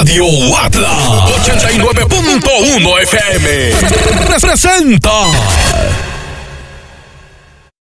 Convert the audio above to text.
Radio Atlas 89.1 FM. Representa